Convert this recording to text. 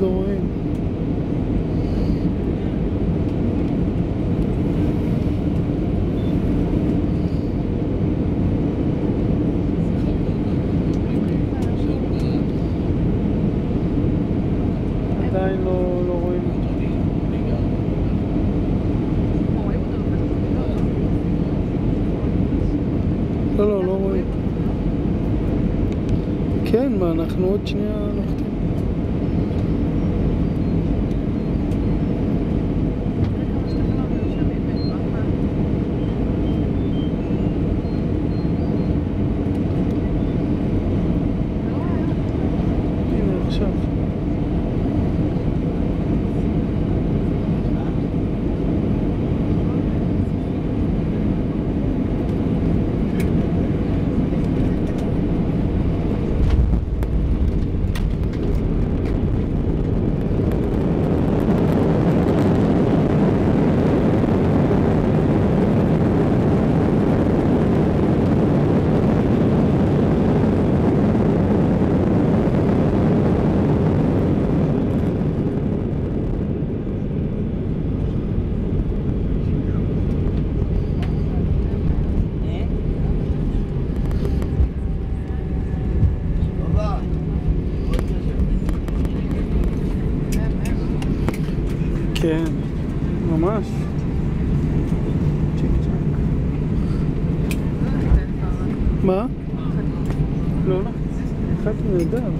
לא. עדיין לא, לא רואים אותו. לא, לא, לא רואים. כן, מה, אנחנו עוד שנייה נוחתים. все. כן, ממש. מה? לא, לא. אחד נהדר.